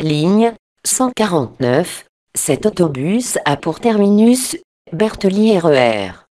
Ligne 149. Cet autobus a pour terminus Berthelier-RER.